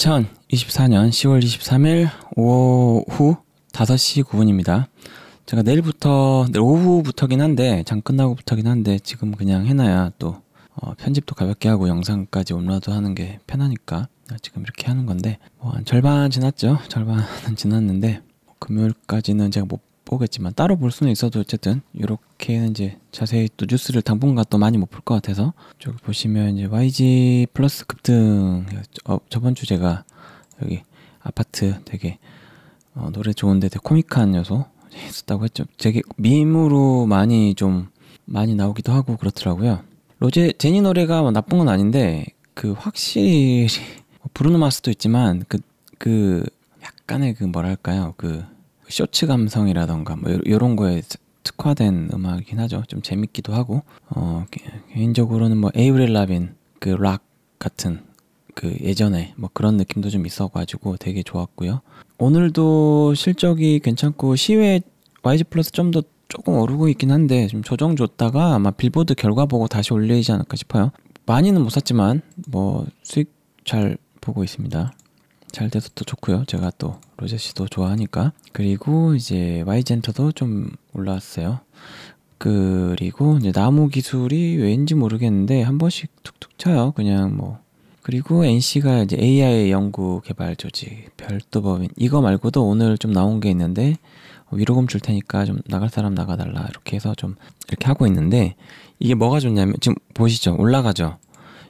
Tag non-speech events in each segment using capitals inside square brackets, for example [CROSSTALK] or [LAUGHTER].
2024년 10월 23일 오후 5시 9분입니다. 제가 내일부터, 내일 오후부터긴 한데, 장 끝나고부터긴 한데, 지금 그냥 해놔야 또, 어, 편집도 가볍게 하고 영상까지 업로드 하는 게 편하니까, 지금 이렇게 하는 건데, 뭐, 한 절반 지났죠? 절반은 [LAUGHS] 지났는데, 금요일까지는 제가 못 보겠지만, 따로 볼 수는 있어도 어쨌든, 이렇게 이제 자세히 또 뉴스를 당분간 또 많이 못 볼 것 같아서, 저기 보시면 이제 YG 플러스 급등, 어, 저번 주 제가 여기 아파트 되게 어, 노래 좋은데 되게 코믹한 요소 있었다고 했죠. 되게 밈으로 많이 좀 많이 나오기도 하고 그렇더라고요. 로제 제니 노래가 뭐 나쁜 건 아닌데 그 확실히 [LAUGHS] 브루노 마스도 있지만 그그 그 약간의 그 뭐랄까요 그 쇼츠 감성이라던가 뭐 이런 거에 특화된 음악이긴 하죠. 좀 재밌기도 하고 어 개인적으로는 뭐 에이브릴 라빈 그 락 같은 그 예전에 뭐 그런 느낌도 좀 있어가지고 되게 좋았고요. 오늘도 실적이 괜찮고 시외 YG 플러스 좀 더 조금 오르고 있긴 한데 좀 조정 줬다가 아마 빌보드 결과 보고 다시 올리지 않을까 싶어요. 많이는 못 샀지만 뭐 수익 잘 보고 있습니다. 잘 돼서 또 좋고요. 제가 또 로제 씨도 좋아하니까. 그리고 이제 Y젠터도 좀 올라왔어요. 그리고 이제 나무 기술이 왠지 모르겠는데 한 번씩 툭툭 쳐요. 그냥 뭐 그리고 NC가 이제 AI 연구 개발 조직 별도 법인 이거 말고도 오늘 좀 나온 게 있는데 위로금 줄 테니까 좀 나갈 사람 나가달라 이렇게 해서 좀 이렇게 하고 있는데 이게 뭐가 좋냐면 지금 보시죠 올라가죠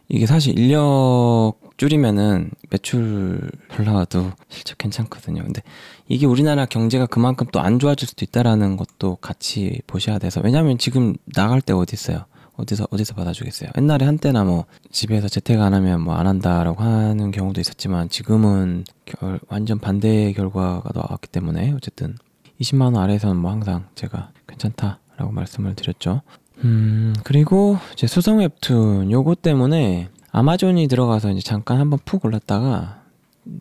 이게 사실 인력 줄이면은 매출 올라와도 실적 괜찮거든요 근데 이게 우리나라 경제가 그만큼 또 안 좋아질 수도 있다라는 것도 같이 보셔야 돼서 왜냐하면 지금 나갈 때 어디 있어요 어디서 어디서 받아주겠어요. 옛날에 한때나 뭐 집에서 재택 안 하면 뭐 안 한다라고 하는 경우도 있었지만 지금은 결, 완전 반대의 결과가 나왔기 때문에 어쨌든 20만 원 아래에서는 뭐 항상 제가 괜찮다라고 말씀을 드렸죠. 음 그리고 이제 수성 웹툰 요거 때문에 아마존이 들어가서 이제 잠깐 한번 푹 올랐다가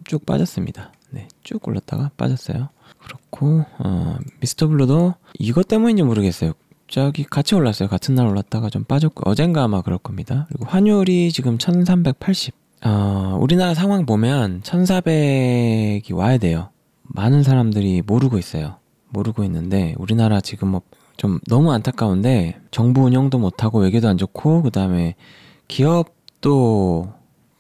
쭉 빠졌습니다. 네, 쭉 올랐다가 빠졌어요. 그렇고 어, 미스터 블루도 이것 때문인지 모르겠어요. 갑자기 같이 올랐어요. 같은 날 올랐다가 좀 빠졌고 어젠가 아마 그럴 겁니다. 그리고 환율이 지금 1380. 어, 우리나라 상황 보면 1400이 와야 돼요. 많은 사람들이 모르고 있어요. 모르고 있는데 우리나라 지금 뭐 좀 너무 안타까운데 정부 운영도 못하고 외교도 안 좋고 그 다음에 기업 도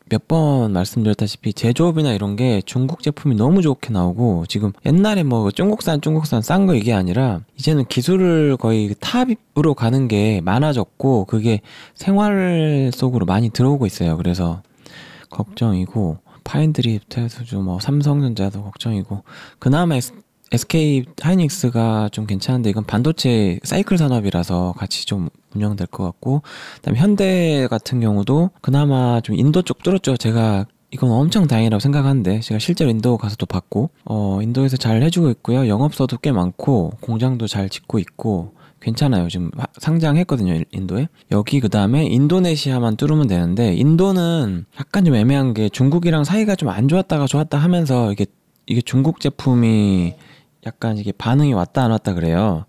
몇번 말씀드렸다시피 제조업이나 이런 게 중국 제품이 너무 좋게 나오고 지금 옛날에 뭐 중국산 중국산 싼 거 이게 아니라 이제는 기술을 거의 탑으로 가는 게 많아졌고 그게 생활 속으로 많이 들어오고 있어요. 그래서 걱정이고 파인드리부터 해서 뭐 삼성전자도 걱정이고 그나마 SK 하이닉스가 좀 괜찮은데 이건 반도체 사이클 산업이라서 같이 좀 운영될 것 같고 그다음에 현대 같은 경우도 그나마 좀 인도 쪽 뚫었죠. 제가 이건 엄청 다행이라고 생각하는데 제가 실제로 인도 가서도 봤고 어 인도에서 잘 해주고 있고요. 영업소도 꽤 많고 공장도 잘 짓고 있고 괜찮아요. 지금 상장했거든요. 인도에. 여기 그 다음에 인도네시아만 뚫으면 되는데 인도는 약간 좀 애매한 게 중국이랑 사이가 좀 안 좋았다가 좋았다 하면서 이게 이게 중국 제품이 약간 이게 반응이 왔다 안 왔다 그래요.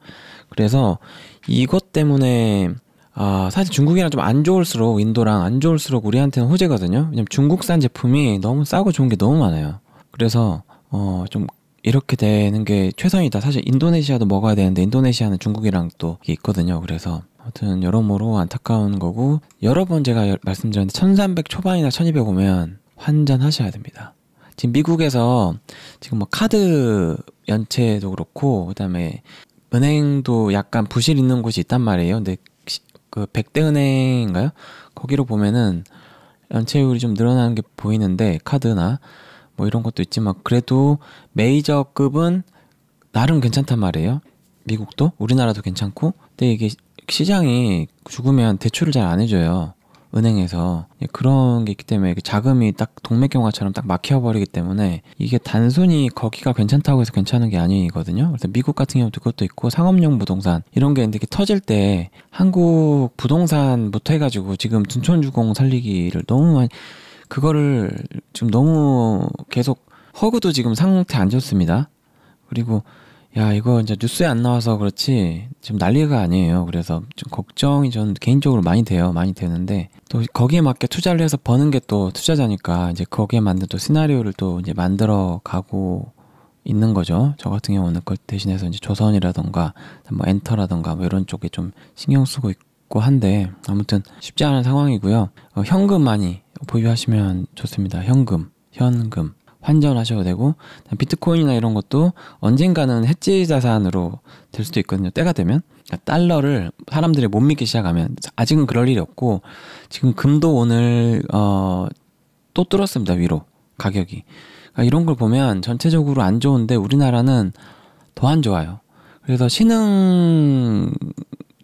그래서 이것 때문에 아, 사실 중국이랑 좀 안 좋을수록 인도랑 안 좋을수록 우리한테는 호재거든요. 왜냐면 중국산 제품이 너무 싸고 좋은 게 너무 많아요. 그래서 어, 좀 이렇게 되는 게 최선이다. 사실 인도네시아도 먹어야 되는데 인도네시아는 중국이랑 또 있거든요. 그래서 아무튼 여러모로 안타까운 거고 여러 번 제가 말씀드렸는데 1300 초반이나 1200 오면 환전하셔야 됩니다. 지금 미국에서 지금 뭐 카드 연체도 그렇고 그다음에 은행도 약간 부실 있는 곳이 있단 말이에요. 근데 그 백대 은행인가요? 거기로 보면은 연체율이 좀 늘어나는 게 보이는데 카드나 뭐 이런 것도 있지만 그래도 메이저급은 나름 괜찮단 말이에요. 미국도 우리나라도 괜찮고 근데 이게 시장이 죽으면 대출을 잘 안 해줘요. 은행에서 예, 그런 게 있기 때문에 자금이 딱 동맥경화처럼 딱 막혀버리기 때문에 이게 단순히 거기가 괜찮다고 해서 괜찮은 게 아니거든요. 그래서 미국 같은 경우도 그것도 있고 상업용 부동산 이런 게 이렇게 터질 때 한국 부동산부터 해가지고 지금 둔촌주공 살리기를 너무 많이 그거를 지금 너무 계속 허구도 지금 상태 안 좋습니다. 그리고 야 이거 이제 뉴스에 안 나와서 그렇지 지금 난리가 아니에요. 그래서 좀 걱정이 전 개인적으로 많이 돼요. 많이 되는데 또 거기에 맞게 투자를 해서 버는 게 또 투자자니까 이제 거기에 맞는 또 시나리오를 또 이제 만들어 가고 있는 거죠. 저 같은 경우는 그 대신해서 이제 조선이라던가 뭐 엔터라던가 뭐 이런 쪽에 좀 신경 쓰고 있고 한데 아무튼 쉽지 않은 상황이고요. 어, 현금 많이 보유하시면 좋습니다. 현금, 현금. 환전하셔도 되고 비트코인이나 이런 것도 언젠가는 해지 자산으로 될 수도 있거든요. 때가 되면 그러니까 달러를 사람들이 못 믿기 시작하면 아직은 그럴 일이 없고 지금 금도 오늘 어, 또 뚫었습니다 위로 가격이 그러니까 이런 걸 보면 전체적으로 안 좋은데 우리나라는 더 안 좋아요. 그래서 신흥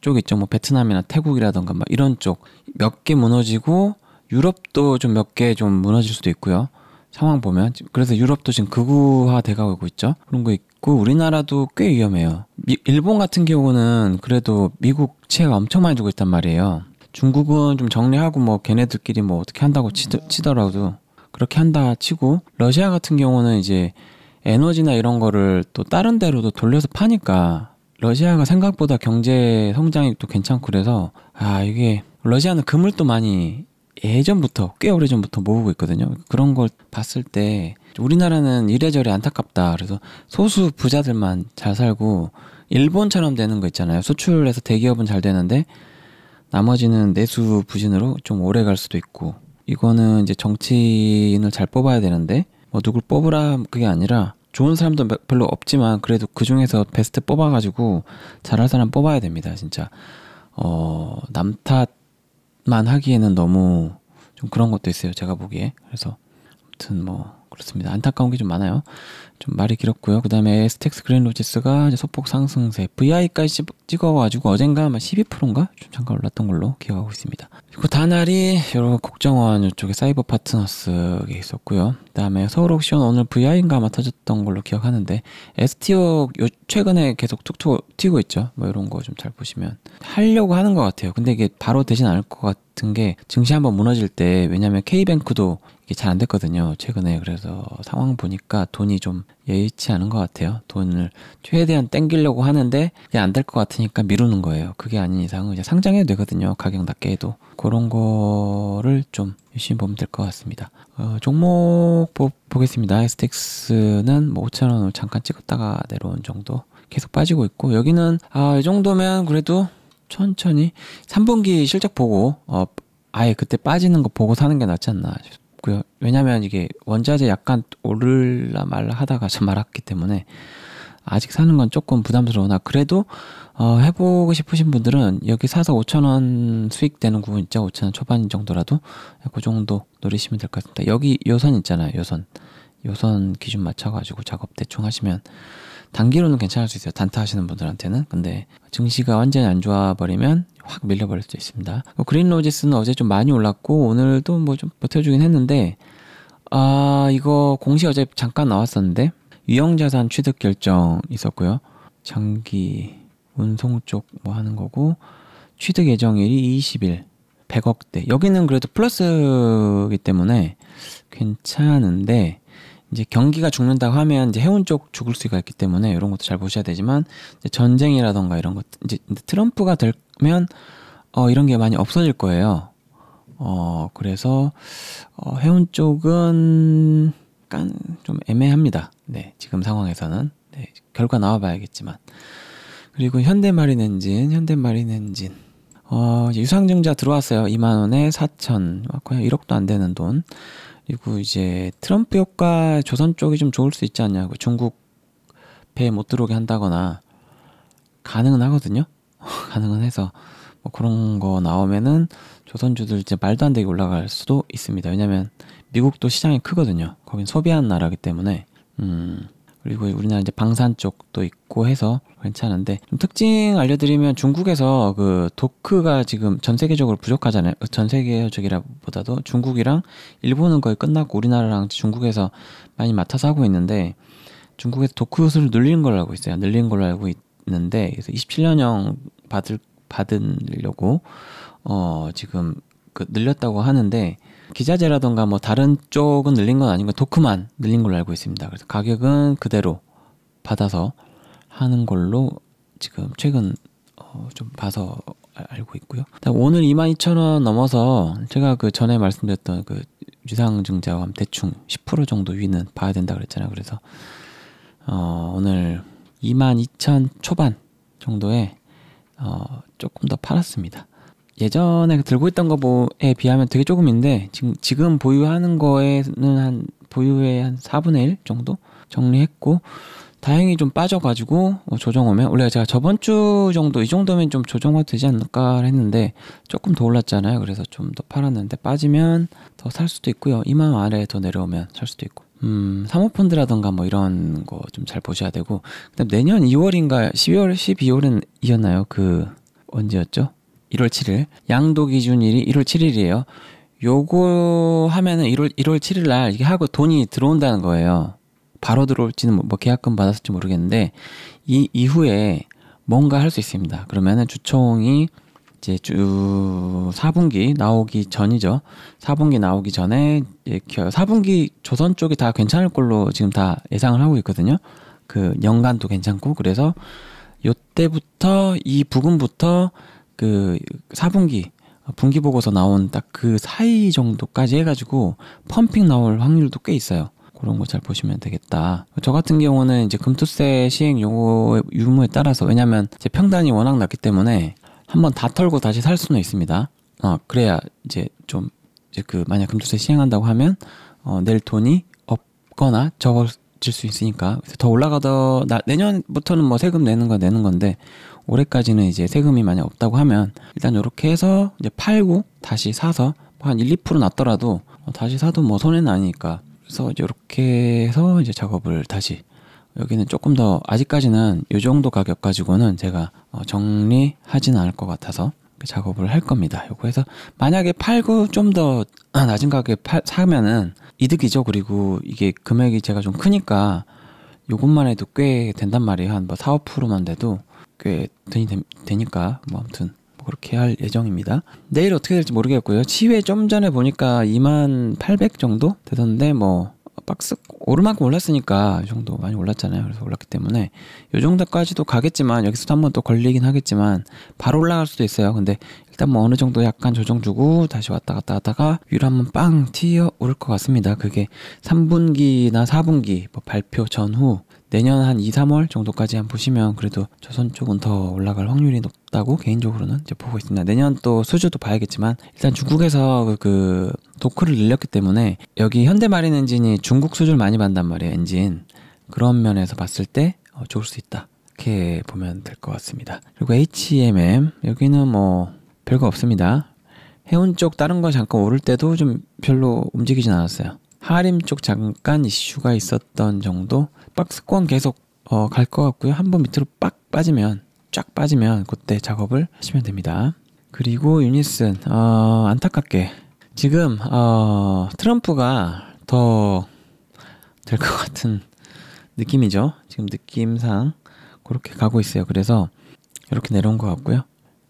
쪽 있죠. 뭐 베트남이나 태국이라던가 막 이런 쪽 몇 개 무너지고 유럽도 좀 몇 개 좀 무너질 수도 있고요. 상황 보면 그래서 유럽도 지금 극우화 돼가고 있죠. 그런 거 있고 우리나라도 꽤 위험해요. 미, 일본 같은 경우는 그래도 미국 치해가 엄청 많이 주고 있단 말이에요. 중국은 좀 정리하고 뭐 걔네들끼리 뭐 어떻게 한다고 치, 치더 라도 그렇게 한다 치고 러시아 같은 경우는 이제 에너지나 이런 거를 또 다른 데로도 돌려서 파니까 러시아가 생각보다 경제 성장이 또 괜찮고 그래서 아 이게 러시아는 금을 또 많이 예전부터 꽤 오래 전부터 모으고 있거든요. 그런 걸 봤을 때 우리나라는 이래저래 안타깝다. 그래서 소수 부자들만 잘 살고 일본처럼 되는 거 있잖아요. 수출해서 대기업은 잘 되는데 나머지는 내수 부진으로 좀 오래 갈 수도 있고 이거는 이제 정치인을 잘 뽑아야 되는데 뭐 누굴 뽑으라 그게 아니라 좋은 사람도 별로 없지만 그래도 그 중에서 베스트 뽑아가지고 잘할 사람 뽑아야 됩니다. 진짜 어 남탓 만 하기에는 너무 좀 그런 것도 있어요. 제가 보기에. 그래서 아무튼 뭐 그렇습니다. 안타까운 게 좀 많아요. 좀 말이 길었고요. 그 다음에 STX 그린로지스가 이제 소폭 상승세 VI까지 찍어가지고 어젠가 아마 12%인가 좀 잠깐 올랐던 걸로 기억하고 있습니다. 그리고 다날이 여러 국정원 이쪽에 사이버 파트너스에 있었고요. 그 다음에 서울 옥션 오늘 VI인가 터졌던 걸로 기억하는데 STO 요 최근에 계속 툭툭 튀고 있죠. 뭐 이런 거 좀 잘 보시면 하려고 하는 것 같아요. 근데 이게 바로 되진 않을 것 같은 게 증시 한번 무너질 때 왜냐하면 K뱅크도 이게 잘 안 됐거든요. 최근에 그래서 상황 보니까 돈이 좀 예의치 않은 것 같아요. 돈을 최대한 땡기려고 하는데 이게 안 될 것 같으니까 미루는 거예요. 그게 아닌 이상은 이제 상장해도 되거든요. 가격 낮게 해도 그런 거를 좀 열심히 보면 될 것 같습니다. 어, 종목 보, 보겠습니다. 에스텍스는 뭐 5천 원을 잠깐 찍었다가 내려온 정도 계속 빠지고 있고 여기는 아, 이 정도면 그래도 천천히 3분기 실적 보고 어, 아예 그때 빠지는 거 보고 사는 게 낫지 않나 싶 고요. 왜냐면 이게 원자재 약간 오를라 말라 하다가 좀 말았기 때문에 아직 사는 건 조금 부담스러우나 그래도 어, 해보고 싶으신 분들은 여기 사서 5천원 수익 되는 부분 있죠. 5천원 초반 정도라도 그 정도 노리시면 될 것 같습니다. 여기 요선 있잖아요. 요선. 요선 기준 맞춰가지고 작업 대충 하시면 단기로는 괜찮을 수 있어요. 단타 하시는 분들한테는. 근데 증시가 완전히 안 좋아 버리면 확 밀려버릴 수도 있습니다. 뭐 그린 로지스는 어제 좀 많이 올랐고 오늘도 뭐 좀 버텨주긴 했는데 아 이거 공시 어제 잠깐 나왔었는데 유형자산 취득 결정 있었고요. 장기 운송 쪽 뭐 하는 거고 취득 예정일이 20일 100억대 여기는 그래도 플러스이기 때문에 괜찮은데 이제 경기가 죽는다고 하면 이제 해운 쪽 죽을 수가 있기 때문에 이런 것도 잘 보셔야 되지만 전쟁이라던가 이런 것 이제 트럼프가 되면 어 이런 게 많이 없어질 거예요. 어 그래서 어 해운 쪽은 약간 좀 애매합니다. 네 지금 상황에서는 네, 결과 나와봐야겠지만 그리고 현대마린 엔진, 현대마린 엔진. 어, 유상증자 들어왔어요. 2만 원에 4천. 거의 1억도 안 되는 돈. 그리고 이제 트럼프 효과 조선 쪽이 좀 좋을 수 있지 않냐고. 중국 배못 들어오게 한다거나 가능은 하거든요. [LAUGHS] 가능은 해서 뭐 그런 거 나오면은 조선주들 이제 말도 안 되게 올라갈 수도 있습니다. 왜냐면 미국도 시장이 크거든요. 거긴 소비하는 나라기 때문에 음 그리고 우리나라 이제 방산 쪽도 있고 해서 괜찮은데 좀 특징 알려드리면 중국에서 그 도크가 지금 전 세계적으로 부족하잖아요. 전 세계적이라보다도 중국이랑 일본은 거의 끝났고 우리나라랑 중국에서 많이 맡아서 하고 있는데 중국에서 도크 수를 늘리는 걸로 알고 있어요. 늘리는 걸로 알고 있는데 그래서 27년형 받을 받으려고 어 지금 그 늘렸다고 하는데 기자재라던가 뭐 다른 쪽은 늘린 건 아니고 도크만 늘린 걸로 알고 있습니다. 그래서 가격은 그대로 받아서 하는 걸로 지금 최근 어, 좀 봐서 알고 있고요. 오늘 22,000원 넘어서 제가 그 전에 말씀드렸던 그 유상증자와 대충 10% 정도 위는 봐야 된다 그랬잖아요. 그래서 어, 오늘 22,000 초반 정도에 어, 조금 더 팔았습니다. 예전에 들고 있던 거에 비하면 되게 조금인데 지금 지금 보유하는 거에는 한 보유의 한 4분의 1 정도 정리했고 다행히 좀 빠져가지고 뭐 조정 오면 원래 제가 저번 주 정도 이 정도면 좀 조정화 되지 않을까 했는데 조금 더 올랐잖아요. 그래서 좀 더 팔았는데 빠지면 더 살 수도 있고요. 이만 아래 더 내려오면 살 수도 있고. 음, 사모펀드라던가 뭐 이런 거 좀 잘 보셔야 되고. 그다음 내년 2월인가 12월 12월은 이었나요? 그 언제였죠? 1월 7일. 양도 기준일이 1월 7일이에요. 요거 하면은 1월 1월 7일 날 이게 하고 돈이 들어온다는 거예요. 바로 들어올지는 뭐, 뭐 계약금 받았을지 모르겠는데 이 이후에 뭔가 할 수 있습니다. 그러면은 주총이 이제 주 4분기 나오기 전이죠. 4분기 나오기 전에 4분기 조선 쪽이 다 괜찮을 걸로 지금 다 예상을 하고 있거든요. 그 연간도 괜찮고 그래서 요때부터 이 부분부터 그 4분기 분기 보고서 나온 딱 그 사이 정도까지 해가지고 펌핑 나올 확률도 꽤 있어요. 그런 거 잘 보시면 되겠다. 저 같은 경우는 이제 금투세 시행 요구 유무에 따라서 왜냐면 제 평단이 워낙 낮기 때문에 한번 다 털고 다시 살 수는 있습니다. 어 그래야 이제 좀 이제 그 만약 금투세 시행한다고 하면 어, 낼 돈이 없거나 적어질 수 있으니까 더 올라가더 나, 내년부터는 뭐 세금 내는 거 내는 건데 올해까지는 이제 세금이 만약 없다고 하면 일단 이렇게 해서 이제 팔고 다시 사서 한 1, 2% 났더라도 어, 다시 사도 뭐 손해는 아니니까 그래서 이렇게 해서 이제 작업을 다시 여기는 조금 더 아직까지는 이 정도 가격 가지고는 제가 어, 정리하진 않을 것 같아서 작업을 할 겁니다. 요거 해서 만약에 팔고 좀 더 [CLEARS THROAT] 낮은 가격에 팔, 사면은 이득이죠. 그리고 이게 금액이 제가 좀 크니까 요것만 해도 꽤 된단 말이에요. 한 뭐 4, 5%만 돼도 꽤 돈이 되, 니까뭐 아무튼 뭐 그렇게 할 예정입니다. 내일 어떻게 될지 모르겠고요. 치회 좀 전에 보니까 2만 800 정도 되던데 뭐 박스 만큼 올랐으니까 이 정도 많이 올랐잖아요. 그래서 올랐기 때문에 이 정도까지도 가겠지만 여기서도 한번 또 걸리긴 하겠지만 바로 올라갈 수도 있어요. 근데 일단 뭐 어느 정도 약간 조정 주고 다시 왔다 갔다 하다가 위로 한번 빵 튀어 오를 것 같습니다. 그게 3분기나 4분기 뭐 발표 전후 내년 한 2, 3월 정도까지 한 보시면 그래도 조선 쪽은 더 올라갈 확률이 높다고 개인적으로는 이제 보고 있습니다. 내년 또 수주도 봐야겠지만 일단 중국에서 그, 그 도크를 늘렸기 때문에 여기 현대마린 엔진이 중국 수주를 많이 받단 말이에요. 엔진 그런 면에서 봤을 때 어, 좋을 수 있다. 이렇게 보면 될 것 같습니다. 그리고 HMM 여기는 뭐 별거 없습니다. 해운 쪽 다른 거 잠깐 오를 때도 좀 별로 움직이진 않았어요. 하림 쪽 잠깐 이슈가 있었던 정도 박스권 계속 어, 갈 것 같고요. 한 번 밑으로 빡 빠지면 쫙 빠지면 그때 작업을 하시면 됩니다. 그리고 유니슨 어, 안타깝게 지금 어, 트럼프가 더 될 것 같은 느낌이죠. 지금 느낌상 그렇게 가고 있어요. 그래서 이렇게 내려온 것 같고요.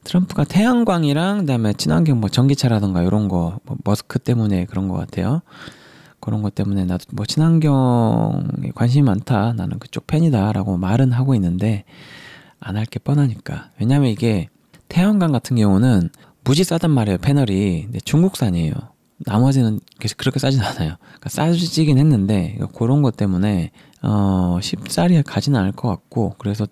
트럼프가 태양광이랑 그다음에 친환경 뭐 전기차라던가 이런 거 뭐 머스크 때문에 그런 것 같아요. 그런 것 때문에 나도 뭐 친환경에 관심이 많다. 나는 그쪽 팬이다라고 말은 하고 있는데 안 할 게 뻔하니까. 왜냐면 이게 태양광 같은 경우는 무지 싸단 말이에요. 패널이. 중국산이에요. 나머지는 그렇게 싸진 않아요. 그러니까 싸지긴 했는데 그런 것 때문에 어 쉽사리 가지는 않을 것 같고 그래서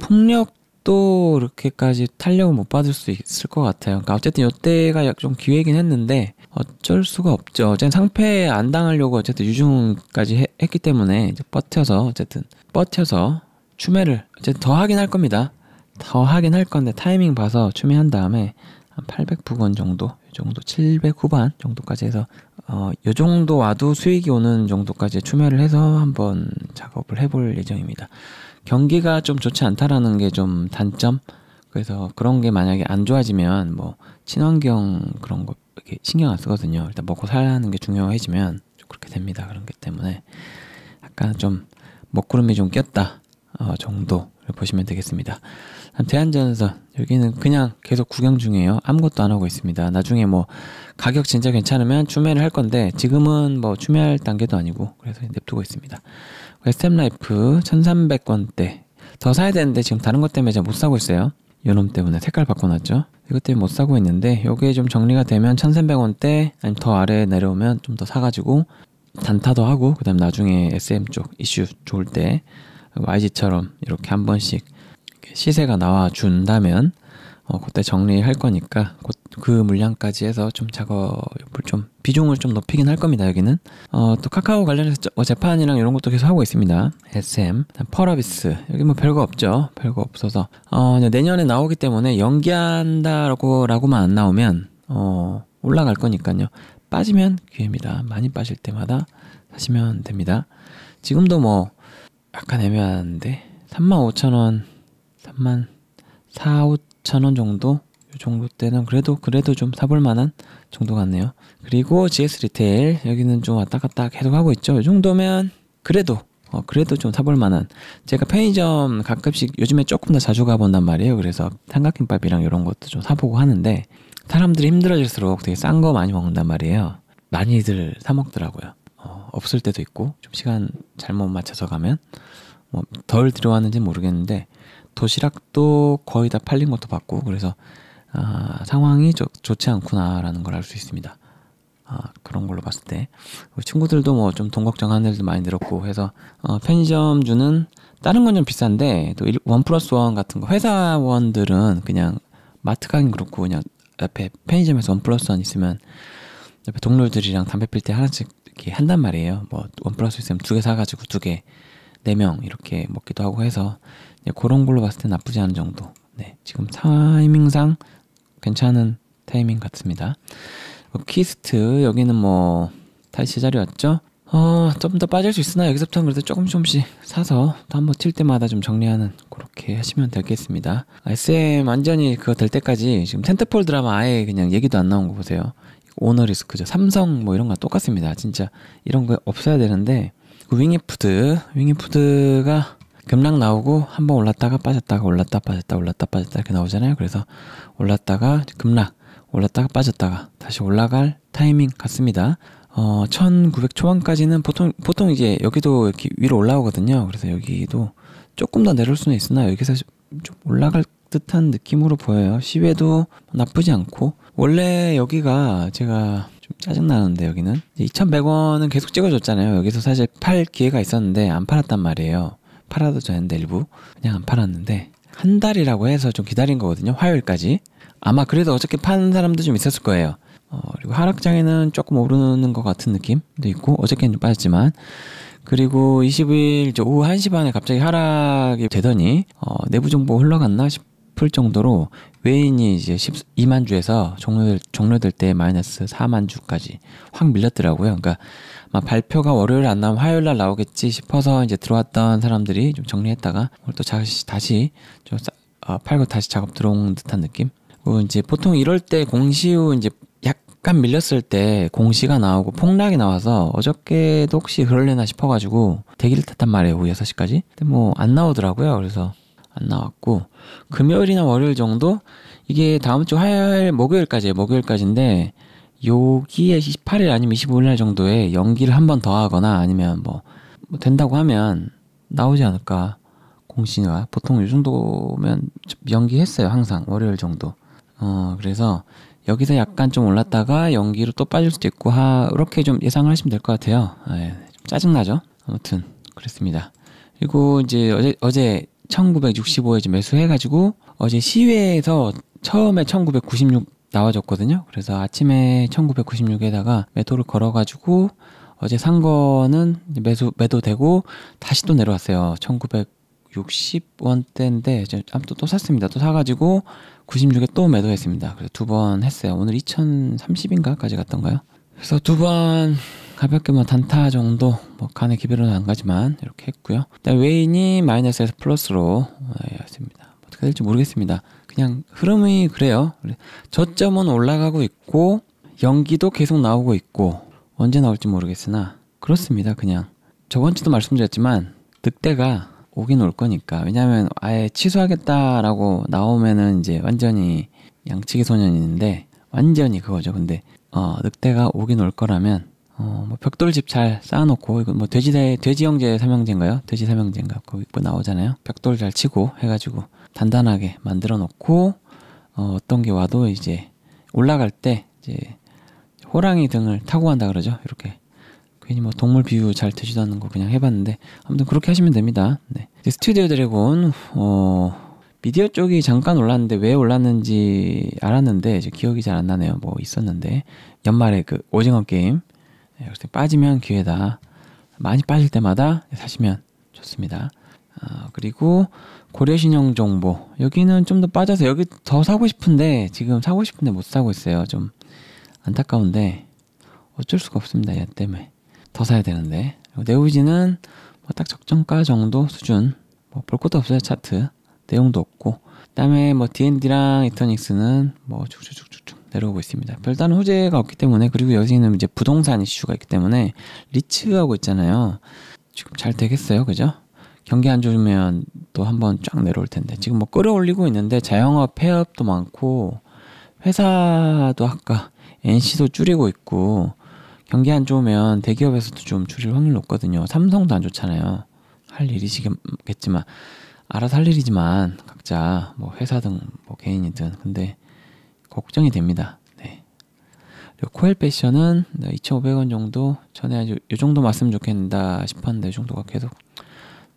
풍력 또 이렇게까지 탄력을 못 받을 수 있을 것 같아요. 그러니까 어쨌든 이때가 좀 기회긴 했는데 어쩔 수가 없죠. 어쨌든 상패 안 당하려고 어쨌든 유중까지 해, 했기 때문에 이제 버텨서 어쨌든 버텨서 추매를 어쨌든 더 하긴 할 겁니다. 더 하긴 할 건데 타이밍 봐서 추매한 다음에 한 800부건 정도, 이 정도 700 후반 정도까지 해서 어, 요 정도 와도 수익이 오는 정도까지 추매를 해서 한번 작업을 해볼 예정입니다. 경기가 좀 좋지 않다라는 게 좀 단점. 그래서 그런 게 만약에 안 좋아지면 뭐 친환경 그런 거 이렇게 신경 안 쓰거든요. 일단 먹고 살라는 게 중요해지면 좀 그렇게 됩니다. 그런 게 때문에 약간 좀 먹구름이 좀 꼈다 어, 정도를 보시면 되겠습니다. 대한전선 여기는 그냥 계속 구경 중이에요. 아무것도 안 하고 있습니다. 나중에 뭐 가격 진짜 괜찮으면 추매를 할 건데 지금은 뭐 추매할 단계도 아니고 그래서 냅두고 있습니다. SM라이프 1300원대 더 사야 되는데 지금 다른 것 때문에 못 사고 있어요. 요놈 때문에 색깔 바꿔놨죠. 이것 때문에 못 사고 있는데 요게 좀 정리가 되면 1300원대 아니면 더 아래 내려오면 좀 더 사가지고 단타도 하고 그 다음 나중에 SM 쪽 이슈 좋을 때 YG처럼 이렇게 한 번씩 시세가 나와 준다면 어, 그때 정리할 거니까 그 물량까지 해서 좀 작업을 좀 비중을 좀 높이긴 할 겁니다 여기는. 어, 또 카카오 관련해서 어, 재판이랑 이런 것도 계속 하고 있습니다. SM 펄어비스. 여기 뭐 별거 없죠. 별거 없어서. 어, 내년에 나오기 때문에 연기한다라고 라고만 안 나오면 어, 올라갈 거니까요. 빠지면 기회입니다. 많이 빠질 때마다 사시면 됩니다. 지금도 뭐 약간 애매한데 35,000원 3만 4, 5 천원 정도 이 정도 때는 그래도 그래도 좀 사볼 만한 정도 같네요. 그리고 GS 리테일 여기는 좀 왔다 갔다 계속 하고 있죠. 이 정도면 그래도 어, 그래도 좀 사볼 만한 제가 편의점 가끔씩 요즘에 조금 더 자주 가본단 말이에요. 그래서 삼각김밥이랑 이런 것도 좀 사보고 하는데 사람들이 힘들어질수록 되게 싼 거 많이 먹는단 말이에요. 많이들 사 먹더라고요. 어, 없을 때도 있고 좀 시간 잘못 맞춰서 가면 뭐 덜 들어왔는지 모르겠는데 도시락도 거의 다 팔린 것도 봤고 그래서 아, 상황이 좋, 좋지 않구나라는 걸 알 수 있습니다. 아, 그런 걸로 봤을 때 친구들도 뭐 좀 돈 걱정하는 애들도 많이 늘었고 해서 어, 편의점 주는 다른 건 좀 비싼데 또 원 플러스 원 같은 거 회사원들은 그냥 마트 가긴 그렇고 그냥 옆에 편의점에서 one plus one 있으면 옆에 동료들이랑 담배 필 때 하나씩 이렇게 한단 말이에요. 뭐 one plus 있으면 두 개 사가지고 두 개 네 명 이렇게 먹기도 하고 해서 그런 걸로 봤을 때 나쁘지 않은 정도. 네, 지금 타이밍상 괜찮은 타이밍 같습니다. 어, 키이스트 여기는 뭐 다시 제자리였죠. 어, 좀 더 빠질 수 있으나 여기서부터는 그래도 조금 조금씩 사서 또 한번 튈 때마다 좀 정리하는 그렇게 하시면 되겠습니다. SM 완전히 그거 될 때까지 지금 tentpole 드라마 아예 그냥 얘기도 안 나온 거 보세요. 오너 리스크죠. 삼성 뭐 이런 거 똑같습니다. 진짜 이런 거 없어야 되는데 그 윙이푸드 윙이푸드가 급락 나오고 한 번 올랐다가 빠졌다가 올랐다 빠졌다 올랐다 빠졌다 이렇게 나오잖아요. 그래서 올랐다가 급락 올랐다가 빠졌다가 다시 올라갈 타이밍 같습니다. 어, 1900 초반까지는 보통 보통 이제 여기도 이렇게 위로 올라오거든요. 그래서 여기도 조금 더 내려올 수는 있으나 여기서 좀 올라갈 듯한 느낌으로 보여요. 시외도 나쁘지 않고 원래 여기가 제가 좀 짜증 나는데 여기는 2,100원은 계속 찍어줬잖아요. 여기서 사실 팔 기회가 있었는데 안 팔았단 말이에요. 팔아도 되는데 일부 그냥 안 팔았는데 한 달이라고 해서 좀 기다린 거거든요. 화요일까지. 아마 그래도 어저께 판 사람도 좀 있었을 거예요. 어, 그리고 하락장에는 조금 오르는 것 같은 느낌도 있고 어저께는 좀 빠졌지만 그리고 20일 오후 1시 반에 갑자기 하락이 되더니 어, 내부 정보 흘러갔나 싶을 정도로 외인이 이제 12만 주에서 종료될, 종료될 때 마이너스 4만 주까지 확 밀렸더라고요. 그러니까 막 발표가 월요일 안 나오면 화요일 날 나오겠지 싶어서 이제 들어왔던 사람들이 좀 정리했다가 오늘 또 다시 다시 좀 어, 팔고 다시 작업 들어온 듯한 느낌. 그리고 이제 보통 이럴 때 공시 후 이제 약간 밀렸을 때 공시가 나오고 폭락이 나와서 어저께도 혹시 그럴래나 싶어가지고 대기를 탔단 말이에요 오후 6시까지. 근데 뭐 안 나오더라고요. 그래서 안 나왔고 금요일이나 월요일 정도? 이게 다음 주 화요일 목요일까지예요 목요일까지인데 여기에 28일 아니면 25일 날 정도에 연기를 한 번 더 하거나 아니면 뭐, 뭐, 된다고 하면 나오지 않을까? 공시가 보통 이 정도면 연기했어요 항상. 월요일 정도. 어 그래서 여기서 약간 좀 올랐다가 연기로 또 빠질 수도 있고 하 이렇게 좀 예상을 하시면 될 것 같아요. 예, 좀 짜증나죠? 아무튼 그랬습니다. 그리고 이제 어제 어제 1965에 이제 매수해가지고 어제 시외에서 처음에 1996 나와줬거든요. 그래서 아침에 1996에다가 매도를 걸어가지고 어제 산 거는 매수 매도되고 다시 또 내려왔어요. 1960원대인데 아무튼 또 샀습니다. 또 사가지고 96에 또 매도했습니다. 그래서 두 번 했어요. 오늘 2030인가까지 갔던가요? 그래서 두 번 가볍게 뭐 단타 정도 뭐 간의 기별은 안 가지만 이렇게 했고요. 일단 웨인이 마이너스에서 플러스로 네, 했습니다. 어떻게 될지 모르겠습니다. 그냥 흐름이 그래요. 저점은 올라가고 있고 연기도 계속 나오고 있고 언제 나올지 모르겠으나 그렇습니다. 그냥 저번 주도 말씀드렸지만 늑대가 오긴 올 거니까 왜냐하면 아예 취소하겠다라고 나오면은 이제 완전히 양치기 소년인데 완전히 그거죠. 근데 어 늑대가 오긴 올 거라면 어, 뭐 벽돌집 잘 쌓아놓고 이거 뭐 돼지 돼지 형제 삼형제인가요? 돼지 삼형제인가 거기 뭐 나오잖아요. 벽돌 잘 치고 해가지고 단단하게 만들어 놓고 어, 어떤 게 와도 이제 올라갈 때 이제 호랑이 등을 타고 간다 그러죠. 이렇게 괜히 뭐 동물 비유 잘 되지도 않는 거 그냥 해봤는데 아무튼 그렇게 하시면 됩니다. 네. 스튜디오 드래곤 어 미디어 쪽이 잠깐 올랐는데 왜 올랐는지 알았는데 이제 기억이 잘 안 나네요. 뭐 있었는데 연말에 그 오징어 게임 네, 빠지면 기회다. 많이 빠질 때마다 사시면 좋습니다. 어, 그리고 고려신형 정보 여기는 좀 더 빠져서 여기 더 사고 싶은데 지금 사고 싶은데 못 사고 있어요. 좀 안타까운데 어쩔 수가 없습니다. 얘 때문에 더 사야 되는데 네오지는 뭐 딱 적정가 정도 수준 뭐 볼 것도 없어요 차트 내용도 없고 그다음에 뭐 D&D랑 이터닉스는 뭐 쭉쭉쭉쭉 내려오고 있습니다. 별다른 호재가 없기 때문에 그리고 여기는 이제 부동산 이슈가 있기 때문에 리츠하고 있잖아요. 지금 잘 되겠어요, 그죠? 경기 안 좋으면 또 한번 쫙 내려올 텐데 지금 뭐 끌어올리고 있는데 자영업 폐업도 많고 회사도 아까 NC도 줄이고 있고 경기 안 좋으면 대기업에서도 좀 줄일 확률 높거든요. 삼성도 안 좋잖아요. 할 일이시겠지만 알아서 할 일이지만 각자 뭐 회사든 뭐 개인이든 근데 걱정이 됩니다. 네. 그리고 코엘 패션은 2,500원 정도 전에 이 정도 맞으면 좋겠다 싶었는데 이 정도가 계속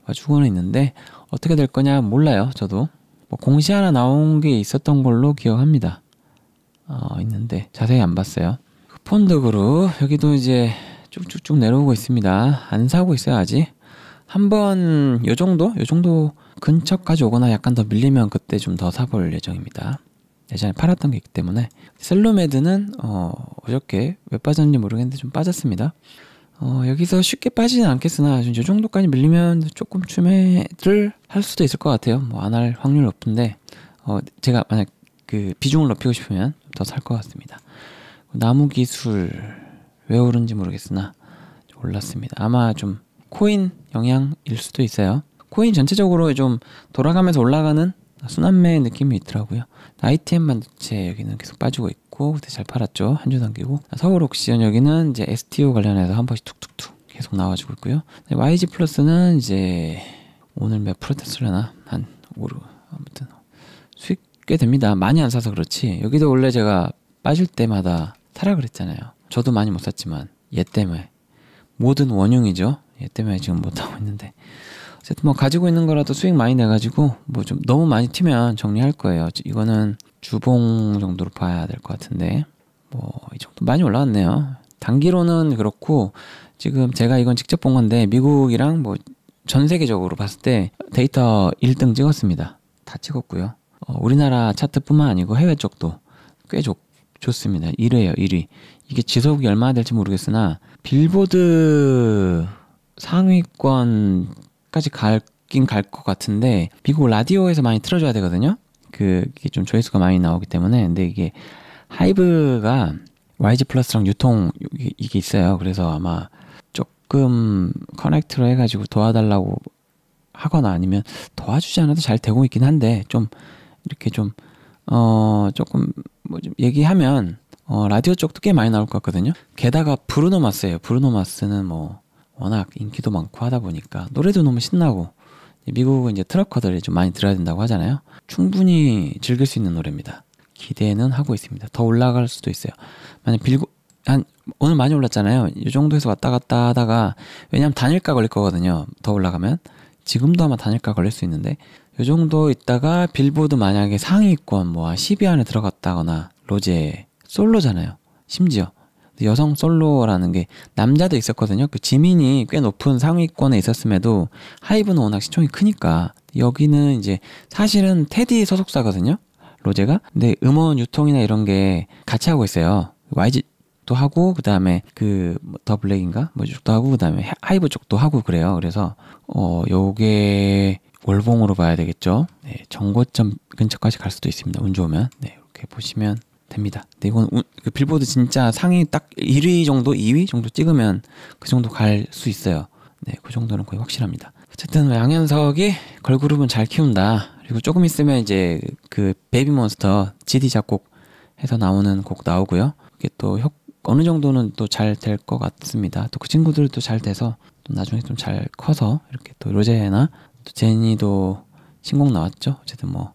와주고는 있는데 어떻게 될 거냐 몰라요. 저도 뭐 공시 하나 나온 게 있었던 걸로 기억합니다. 어, 있는데 자세히 안 봤어요. 폰드 그룹 여기도 이제 쭉쭉쭉 내려오고 있습니다. 안 사고 있어요 아직. 한번 요 정도 요 정도 근처까지 오거나 약간 더 밀리면 그때 좀 더 사볼 예정입니다. 예전에 팔았던 게 있기 때문에 셀로메드는 어, 어저께 왜 빠졌는지 모르겠는데 좀 빠졌습니다. 어, 여기서 쉽게 빠지진 않겠으나 이 정도까지 밀리면 조금 추매를 할 수도 있을 것 같아요. 뭐 안 할 확률 높은데 어, 제가 만약 그 비중을 높이고 싶으면 더 살 것 같습니다. 나무 기술 왜 오른지 모르겠으나 올랐습니다. 아마 좀 코인 영향일 수도 있어요. 코인 전체적으로 좀 돌아가면서 올라가는 순환매 느낌이 있더라고요. ITM 반도체 여기는 계속 빠지고 있고 그때 잘 팔았죠. 한주 남기고 서울 옥시전 여기는 이제 STO 관련해서 한 번씩 툭툭툭 계속 나와주고 있고요. YG 플러스는 이제 오늘 몇 프로 됐으려나 한 오르 아무튼 수익 꽤 됩니다. 많이 안 사서 그렇지 여기도 원래 제가 빠질 때마다 사라 그랬잖아요. 저도 많이 못 샀지만 얘 때문에 모든 원흉이죠. 얘 때문에 지금 못 하고 있는데 어쨌든 뭐 가지고 있는 거라도 수익 많이 내가지고 뭐 좀 너무 많이 튀면 정리할 거예요. 이거는 주봉 정도로 봐야 될 것 같은데 뭐 이 정도 많이 올라왔네요. 단기로는 그렇고 지금 제가 이건 직접 본 건데 미국이랑 뭐 전 세계적으로 봤을 때 데이터 1등 찍었습니다. 다 찍었고요. 어, 우리나라 차트뿐만 아니고 해외 쪽도 꽤 좋, 좋습니다. 1위에요, 1위. 이게 지속이 얼마나 될지 모르겠으나 빌보드 상위권까지 갈긴 갈 것 같은데 미국 라디오에서 많이 틀어줘야 되거든요. 그게 좀 조회수가 많이 나오기 때문에 근데 이게 하이브가 YG 플러스랑 유통 이게 있어요. 그래서 아마 조금 connect로 해가지고 도와달라고 하거나 아니면 도와주지 않아도 잘 되고 있긴 한데 좀 이렇게 좀 어 조금 뭐 좀 얘기하면 어 라디오 쪽도 꽤 많이 나올 것 같거든요. 게다가 브루노 마스예요. 브루노 마스는 뭐 워낙 인기도 많고 하다 보니까 노래도 너무 신나고 미국은 이제 트럭커들이 좀 많이 들어야 된다고 하잖아요. 충분히 즐길 수 있는 노래입니다. 기대는 하고 있습니다. 더 올라갈 수도 있어요. 만약 빌고 한 오늘 많이 올랐잖아요. 이 정도에서 왔다 갔다 하다가 왜냐하면 단일가 걸릴 거거든요. 더 올라가면 지금도 아마 단일가 걸릴 수 있는데 이 정도 있다가 빌보드 만약에 상위권 뭐 10위 안에 들어갔다거나 로제 솔로잖아요. 심지어 여성 솔로라는 게 남자도 있었거든요. 그 지민이 꽤 높은 상위권에 있었음에도 하이브는 워낙 시총이 크니까 여기는 이제 사실은 테디 소속사거든요. 로제가. 근데 음원 유통이나 이런 게 같이 하고 있어요. YG도 하고 그다음에 그 더 블랙인가 뭐 쪽도 하고 그다음에 하이브 쪽도 하고 그래요. 그래서 어 요게 월봉으로 봐야 되겠죠. 네, 전고점 근처까지 갈 수도 있습니다. 운 좋으면. 네, 이렇게 보시면 됩니다. 근데 이건 우, 그 빌보드 진짜 상위 딱 1위 정도, 2위 정도 찍으면 그 정도 갈 수 있어요. 네, 그 정도는 거의 확실합니다. 어쨌든 양현석이 걸그룹은 잘 키운다. 그리고 조금 있으면 이제 그 베이비몬스터 GD 작곡 해서 나오는 곡 나오고요. 이게 또 효, 어느 정도는 또 잘 될 것 같습니다. 또 그 친구들도 잘 돼서 또 나중에 좀 잘 커서 이렇게 또 로제나 또 제니도 신곡 나왔죠. 어쨌든 뭐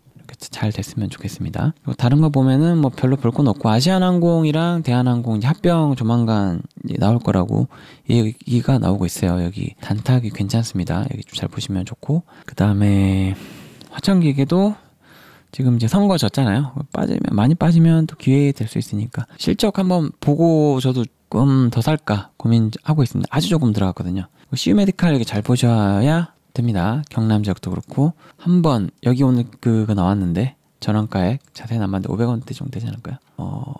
잘 됐으면 좋겠습니다. 그리고 다른 거 보면은 뭐 별로 볼 건 없고 아시아나항공이랑 대한항공 이제 합병 조만간 이제 나올 거라고 얘기가 나오고 있어요. 여기 단탁이 괜찮습니다. 여기 좀 잘 보시면 좋고 그 다음에 화천기계도 지금 이제 선거 졌잖아요. 빠지면 많이 빠지면 또 기회 될 수 있으니까 실적 한번 보고 저도 조금 더 살까 고민하고 있습니다. 아주 조금 들어갔거든요. 시우 메디칼 이렇게 잘 보셔야 됩니다. 경남 지역도 그렇고 한번 여기 오늘 그거 나왔는데 전환가액 자세히 남았는데 500원대 정도 되지 않을까요? 어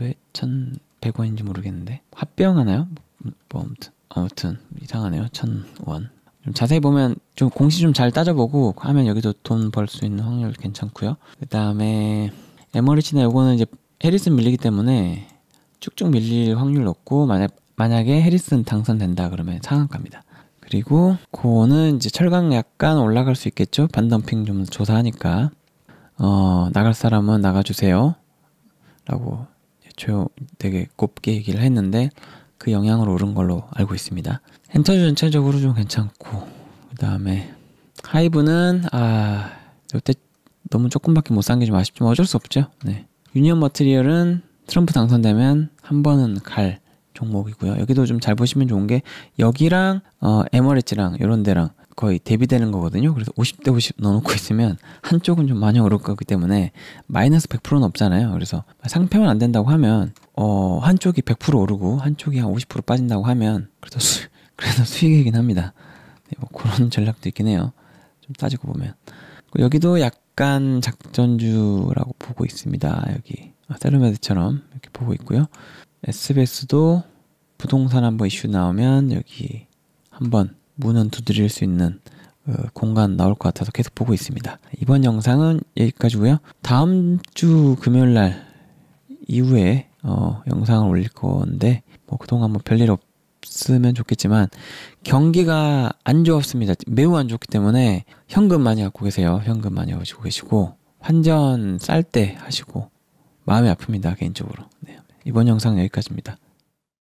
왜 1,100원인지 모르겠는데 합병 하나요? 뭐 아무튼 아무튼 이상하네요. 1,000원. 좀 자세히 보면 좀 공시 좀 잘 따져보고 하면 여기도 돈 벌 수 있는 확률 괜찮고요. 그 다음에 에머리치나 요거는 이제 해리슨 밀리기 때문에 쭉쭉 밀릴 확률 높고 만약 만약에 해리슨 당선된다 그러면 상한가입니다. 그리고 고는 이제 철강 약간 올라갈 수 있겠죠. 반덤핑 좀 조사하니까 어 나갈 사람은 나가주세요. 라고 조 되게 곱게 얘기를 했는데 그 영향으로 오른 걸로 알고 있습니다. 엔터주 전체적으로 좀 괜찮고 그 다음에 하이브는 아 이때 너무 조금밖에 못 산 게 좀 아쉽지만 어쩔 수 없죠. 네. 유니온머티리얼은 트럼프 당선되면 한 번은 갈 종목이고요. 여기도 좀 잘 보시면 좋은 게 여기랑 어, 에머레츠랑 이런 데랑 거의 대비되는 거거든요. 그래서 50대 50 넣어놓고 있으면 한쪽은 좀 많이 오를 거기 때문에 마이너스 100%는 없잖아요. 그래서 상폐만 안 된다고 하면 어, 한쪽이 100% 오르고 한쪽이 한 50% 빠진다고 하면 그래도 수, [LAUGHS] 그래도 수익이긴 합니다. 네, 뭐 그런 전략도 있긴 해요. 좀 따지고 보면 여기도 약간 작전주라고 보고 있습니다. 여기 셀러메드처럼 이렇게 보고 있고요. SBS도 부동산 한번 이슈 나오면 여기 한번 문은 두드릴 수 있는 그 공간 나올 것 같아서 계속 보고 있습니다. 이번 영상은 여기까지고요. 다음 주 금요일 날 이후에 어, 영상을 올릴 건데 뭐 그동안 뭐 별일 없으면 좋겠지만 경기가 안 좋았습니다. 매우 안 좋기 때문에 현금 많이 갖고 계세요. 현금 많이 가지고 계시고 환전 쌀 때 하시고 마음이 아픕니다 개인적으로. 네. 이번 영상 여기까지입니다.